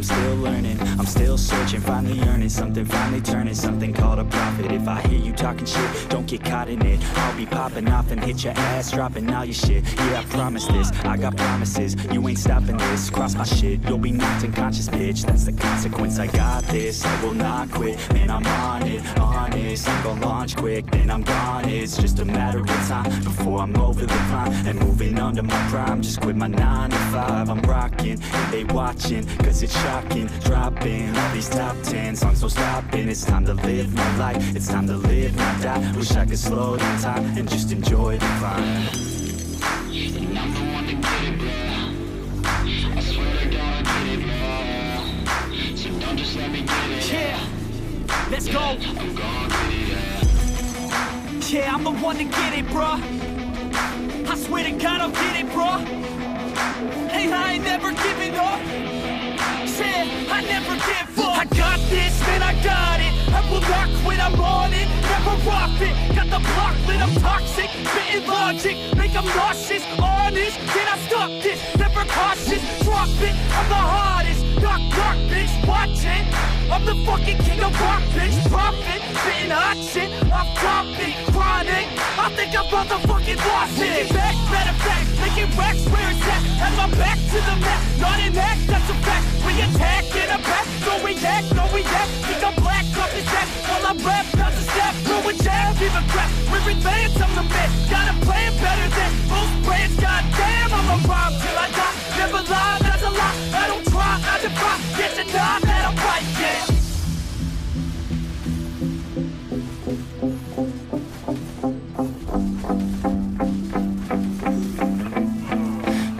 I'm still learning I'm still searching, finally earning Something finally turning, something called a profit. If I hear you talking shit, don't get caught in it. I'll be popping off and hit your ass Dropping all your shit, yeah I promise this I got promises, you ain't stopping this. Cross my shit, you'll be knocked unconscious bitch. That's the consequence, I got this I will not quit, man I'm on it Honest, I'm gonna launch quick Then I'm gone, it's just a matter of time Before I'm over the climb And moving under my prime. Just quit my 9 to 5 I'm rocking, they watching Cause it's shocking, dropping All these top 10 songs, so stopping It's time to live my life. It's time to live, not die. Wish I could slow down time And just enjoy the climb let's go. Yeah, I'm the one to get it, bruh. I swear to God, I'll get it, bruh. Hey, I ain't never giving up. Yeah, I never give up. I got this, man, I got it. I will not quit, I'm on it. Never off it. Got the block lit, I'm toxic. Spitting logic, make them nauseous. Honest, can I stop this? Never cautious, drop it. I'm the hardest. Knock, knock, bitch, watch it. I'm the fucking king of rock, bitch. Profit, spitting hot shit. Off topic, chronic. I think I'm motherfucking lost it. Back, matter of fact, making racks where it's at. Have my back to the mat, not an act, that's a fact. We attack in a back, no react, no react. Think I'm black, crap. I'm the man. Got a plan better than most brands. Goddamn, I'm a rhyme till I die. Never lie, that's a lie. I don't try, I defy. To die, that I'm right, yeah.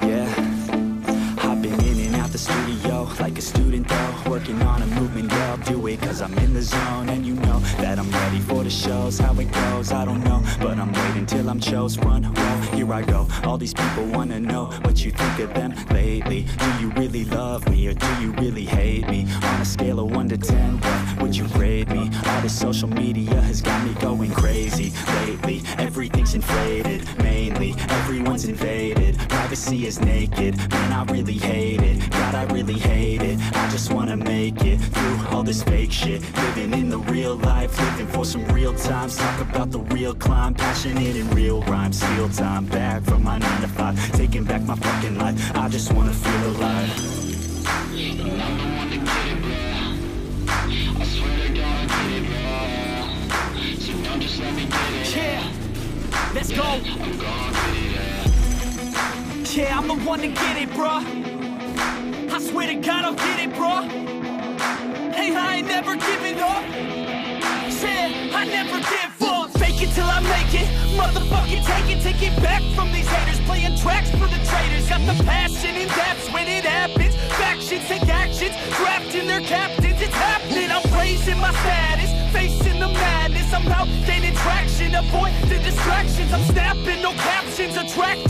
Yeah, I've been in and out the studio like a student though Working on a movement, do it cause I'm in the zone shows How it goes, I don't know. But I'm waiting till I'm chose Run, well, here I go All these people wanna know what you think of them lately. Do you really love me or do you really hate me? On a scale of 1 to 10, what would you rate me? All this social media has got me going crazy lately. Everything's inflated, mainly Everyone's invaded, privacy is naked Man, I really hate it, God, I really hate it I just wanna make it through all this fake shit. Living in the real life, living for some real times Talk about the real climb, passionate in real rhymes Steal time back from my 9 to 5 Taking back my fucking life, I just wanna feel alive. Yeah, let's go. Yeah, I'm the one to get it, bruh. I swear to God, I'll get it, bruh. Hey, I ain't never giving up. Yeah, I never give up. Fake it till I make it. Motherfucking take it, take it back from these haters. Playing tracks for the traitors. Got the passion in depths when it happens. Factions take actions, drafting their captains. It's happening. I'm raising my status, facing the madness. I'm out gaining traction, avoid the distractions. I'm snapping, no captions, attracting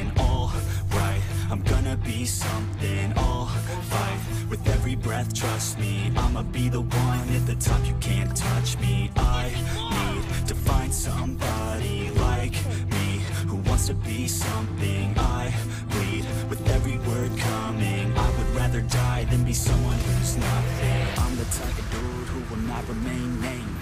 I'm gonna be something, I'll fight With every breath, trust me. I'ma be the one at the top, you can't touch me. I need to find somebody like me Who wants to be something. I bleed with every word coming. I would rather die than be someone who's nothing. I'm the type of dude who will not remain nameless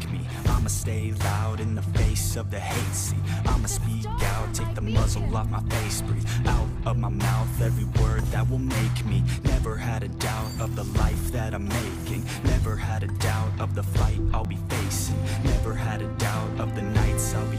gonna me. I'ma stay loud in the face of the hate See, I'ma speak out, take the muzzle off my face Breathe out of my mouth every word that will make me. Never had a doubt of the life that I'm making. Never had a doubt of the fight I'll be facing. Never had a doubt of the nights I'll be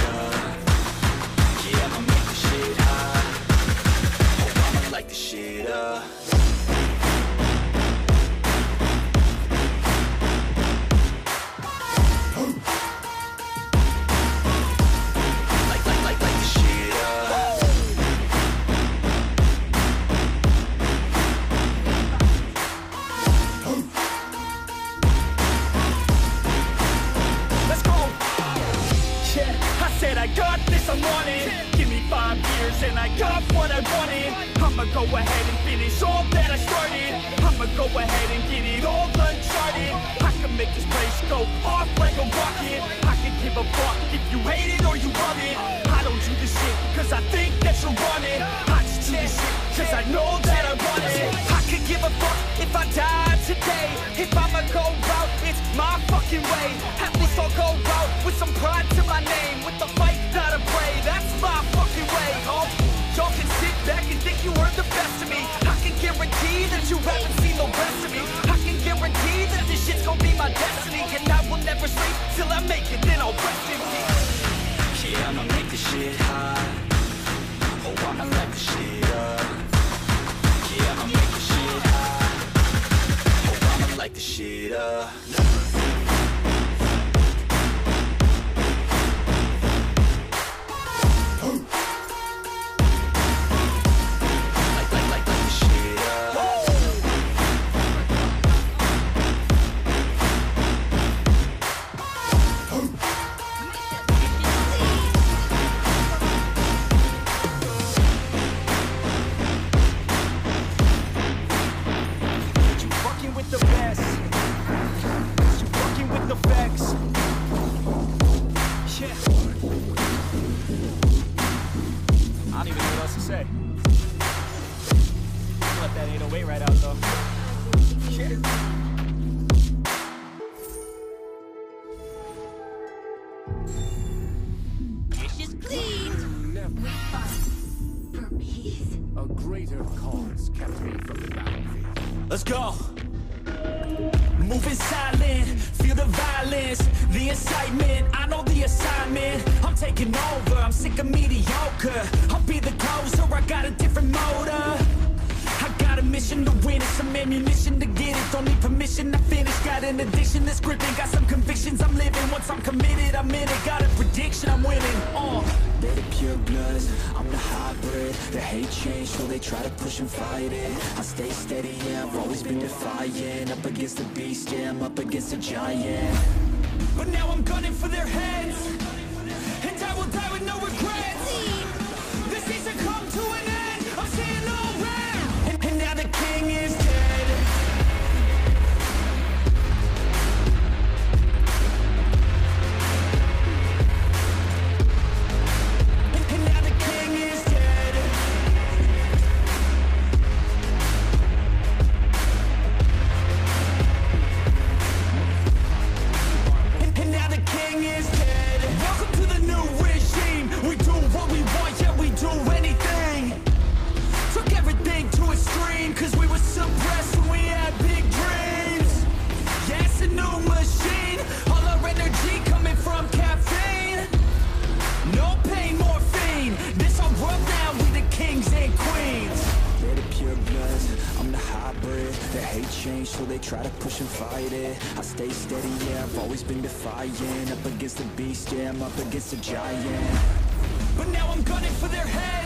ahead and get it all uncharted I can make this place go off like a rocket. I can give a fuck if you hate it or you love it. I don't do this shit cause I think that you're running. I just do this shit cause I know that I want it. I could give a fuck if I die today. If I'ma go out, it's my fucking way. At least I'll go out with some pride to my name. With the fight, that I pray. that's my fucking way. Oh, Y'all can sit back and think you were the best of me. I can guarantee that you haven't sesame I can guarantee that this shit's gonna be my destiny And I will never sleep till I make it, then I'll rest in peace. Excitement. I know the assignment. I'm taking over. I'm sick of mediocre. I'll be the closer. I got a different motor. I got a mission to win, it's some ammunition to get it. Don't need permission to finish. Got an addiction that's gripping. Got some convictions I'm living. Once I'm committed, I'm in it. Got a prediction I'm winning. Uh. They're the pure bloods, I'm the hybrid The hate change, so they try to push and fight it I stay steady, yeah, I've always been defiant Up against the beast, yeah, I'm up against a giant But now I'm gunning for their heads try to push and fight it. I stay steady, yeah, I've always been defiant Up against the beast, yeah, I'm up against a giant. But now I'm gunning for their heads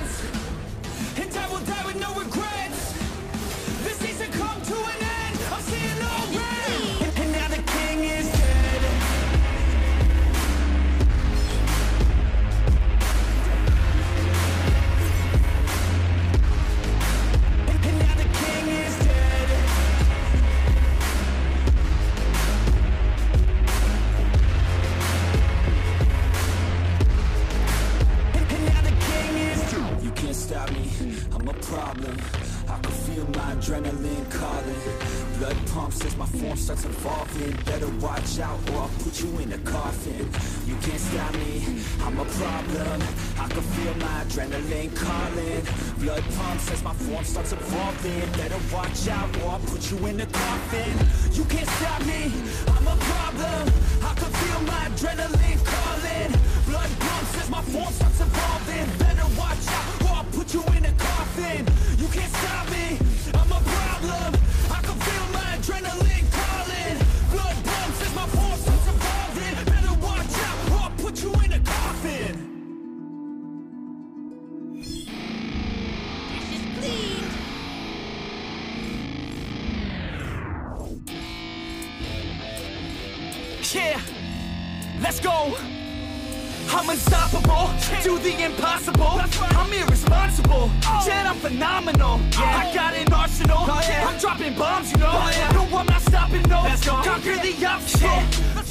I'm irresponsible, yet I'm phenomenal. Yeah. I got an arsenal, oh, Yeah, I'm dropping bombs, you know. Oh, yeah, No, I'm not stopping, no. Conquer the obstacle.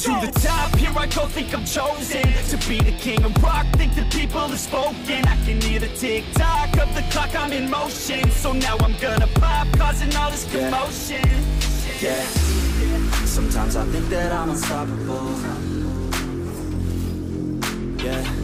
To the top, here I go, think I'm chosen to be the king of rock. Think the people have spoken. I can hear the tick tock of the clock, I'm in motion. So now I'm gonna pop, causing all this Yeah. commotion. Yeah. Sometimes I think that I'm unstoppable. Yeah.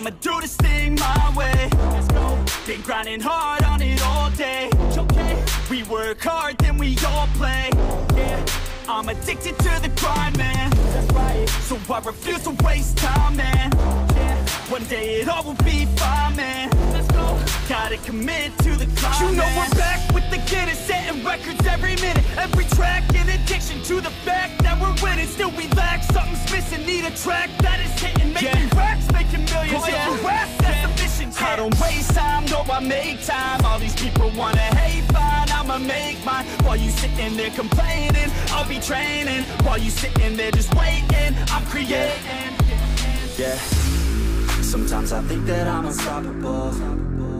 I'ma do this thing my way. Been grinding hard on it all day. We work hard, then we all play. I'm addicted to the grind, man. So I refuse to waste time, man. One day it all will be fine, man. Gotta commit to the climb. You know we're back with the Guinness, setting records every minute, every track. In addiction to the fact that we're winning, still we lack something's missing. Need a track that is hitting, making racks, making millions. Oh, yeah. If you rap, that's the mission. I don't waste time, no, I make time. All these people wanna hate, fine, I'ma make mine. While you sitting there complaining, I'll be training. While you sitting there just waiting, I'm creating. Yeah. Sometimes I think that I'm unstoppable.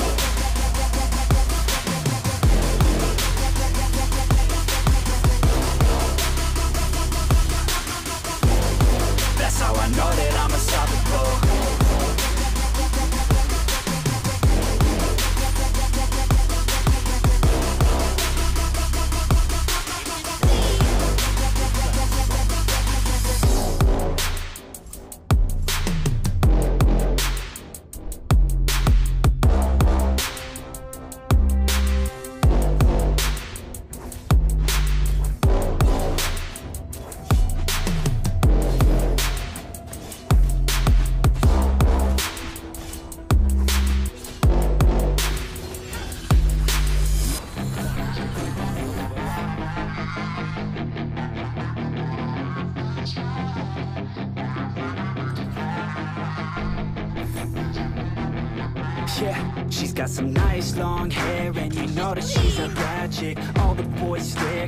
Some nice long hair And you know that she's a bad chick All the boys stare,